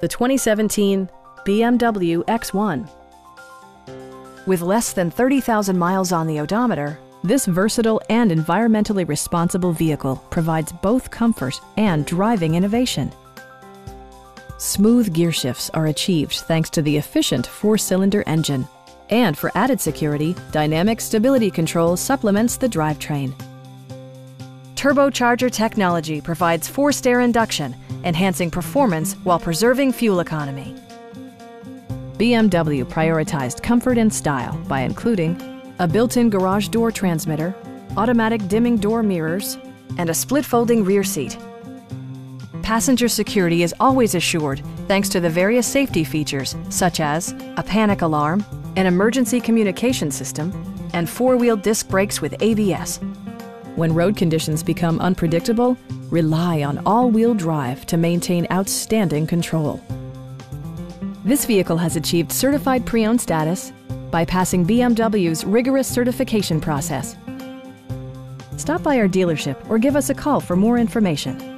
the 2017 BMW X1. With less than 30,000 miles on the odometer, this versatile and environmentally responsible vehicle provides both comfort and driving innovation. Smooth gear shifts are achieved thanks to the efficient four-cylinder engine. And for added security, Dynamic Stability Control supplements the drivetrain. Turbocharger technology provides forced air induction, enhancing performance while preserving fuel economy. BMW prioritized comfort and style by including a built-in garage door transmitter, automatic dimming door mirrors, and a split-folding rear seat. Passenger security is always assured thanks to the various safety features such as a panic alarm, an emergency communication system, and four-wheel disc brakes with ABS. When road conditions become unpredictable, rely on all-wheel drive to maintain outstanding control. This vehicle has achieved certified pre-owned status by passing BMW's rigorous certification process. Stop by our dealership or give us a call for more information.